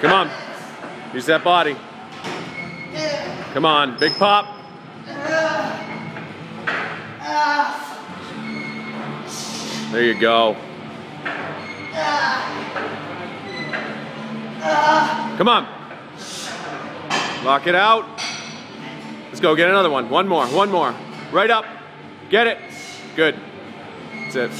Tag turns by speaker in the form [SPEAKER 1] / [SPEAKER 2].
[SPEAKER 1] Come on. Use that body. Come on, big pop. There you go. Come on. Lock it out. Let's go get another one. One more, one more. Right up. Get it. Good. That's it.